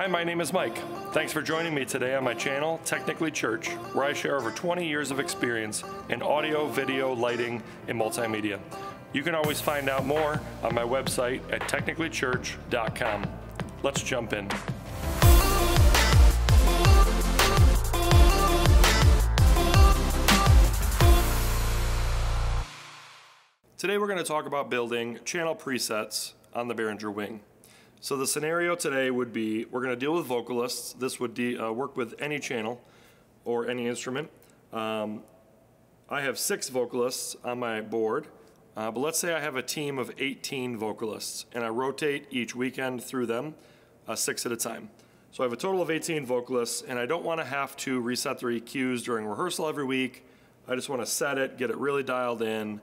Hi, my name is Mike. Thanks for joining me today on my channel, Technically Church, where I share over 20 years of experience in audio, video, lighting, and multimedia. You can always find out more on my website at technicallychurch.com. Let's jump in. Today we're going to talk about building channel presets on the Behringer Wing. So the scenario today would be, we're going to deal with vocalists. This would uh, work with any channel or any instrument. Um, I have six vocalists on my board, uh, but let's say I have a team of 18 vocalists, and I rotate each weekend through them, uh, six at a time. So I have a total of 18 vocalists, and I don't want to have to reset their EQs during rehearsal every week. I just want to set it, get it really dialed in,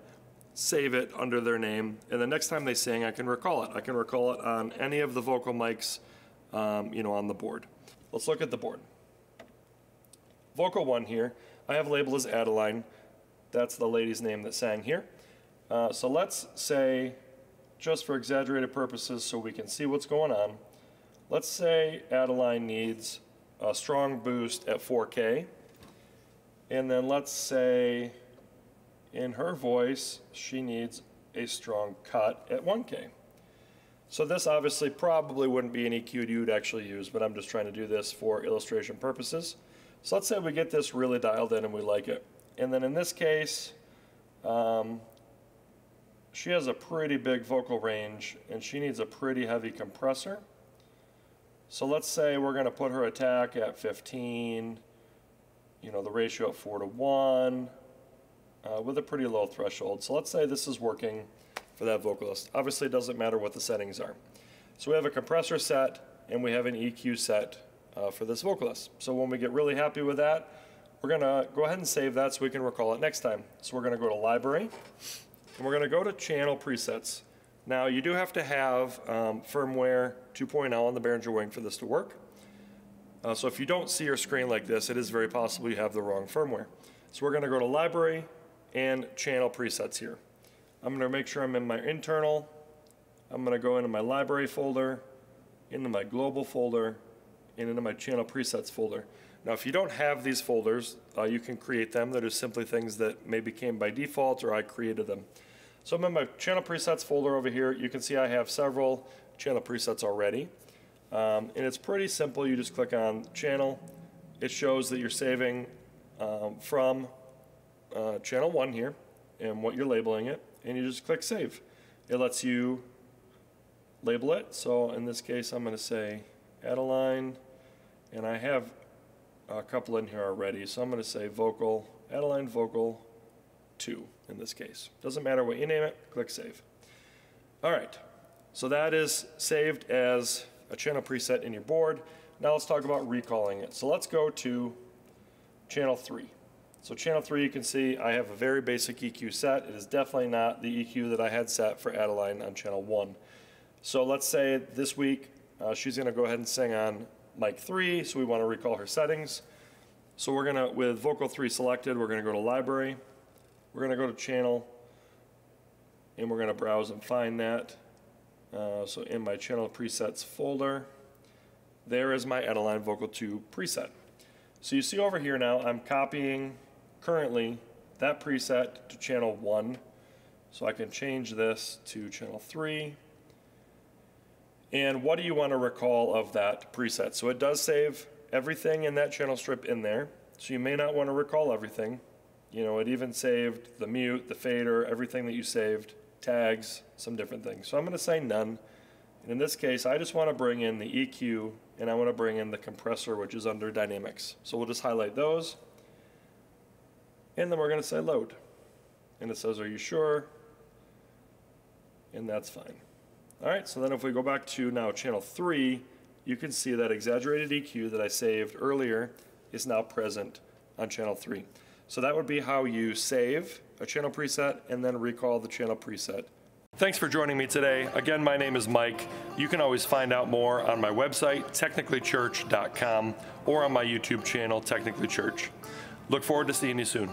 save it under their name, and the next time they sing, I can recall it. I can recall it on any of the vocal mics, um, you know, on the board. Let's look at the board. Vocal one here, I have labeled as Adeline. That's the lady's name that sang here. Uh, so let's say, just for exaggerated purposes so we can see what's going on, let's say Adeline needs a strong boost at 4K. And then let's say in her voice, she needs a strong cut at 1K. So this obviously probably wouldn't be an EQ you'd actually use, but I'm just trying to do this for illustration purposes. So let's say we get this really dialed in and we like it. And then in this case, um, she has a pretty big vocal range and she needs a pretty heavy compressor. So let's say we're going to put her attack at 15, you know, the ratio at 4 to 1, uh, with a pretty low threshold. So let's say this is working for that vocalist. Obviously, it doesn't matter what the settings are. So we have a compressor set and we have an EQ set uh, for this vocalist. So when we get really happy with that, we're going to go ahead and save that so we can recall it next time. So we're going to go to Library and we're going to go to Channel Presets. Now, you do have to have um, firmware 2.0 on the Behringer Wing for this to work. Uh, so if you don't see your screen like this, it is very possible you have the wrong firmware. So we're going to go to Library, and channel presets here. I'm going to make sure I'm in my internal. I'm going to go into my library folder, into my global folder, and into my channel presets folder. Now, if you don't have these folders, uh, you can create them. They're simply things that maybe came by default or I created them. So I'm in my channel presets folder over here. You can see I have several channel presets already. Um, and it's pretty simple. You just click on channel. It shows that you're saving um, from uh, channel 1 here and what you're labeling it, and you just click Save. It lets you label it. So in this case, I'm going to say Adeline, and I have a couple in here already. So I'm going to say Vocal, Adeline Vocal 2 in this case. Doesn't matter what you name it, click Save. All right, so that is saved as a channel preset in your board. Now let's talk about recalling it. So let's go to channel 3. So channel 3 you can see I have a very basic EQ set. It is definitely not the EQ that I had set for Adeline on channel 1. So let's say this week uh, she's going to go ahead and sing on mic 3, so we want to recall her settings. So we're going to, with vocal 3 selected, we're going to go to library. We're going to go to channel, and we're going to browse and find that. Uh, so in my channel presets folder, there is my Adeline Vocal 2 preset. So you see over here now, I'm copying currently that preset to channel 1. So I can change this to channel 3. And what do you want to recall of that preset? So it does save everything in that channel strip in there. So you may not want to recall everything. You know, it even saved the mute, the fader, everything that you saved, tags, some different things. So I'm going to say none. And in this case, I just want to bring in the EQ and I want to bring in the compressor, which is under dynamics. So we'll just highlight those. And then we're going to say load. And it says, are you sure? And that's fine. All right, so then if we go back to now channel 3, you can see that exaggerated EQ that I saved earlier is now present on channel 3. So that would be how you save a channel preset and then recall the channel preset. Thanks for joining me today. Again, my name is Mike. You can always find out more on my website, technicallychurch.com, or on my YouTube channel, Technically Church. Look forward to seeing you soon.